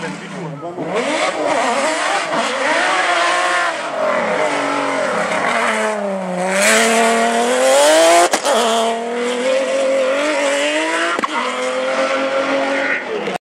Video.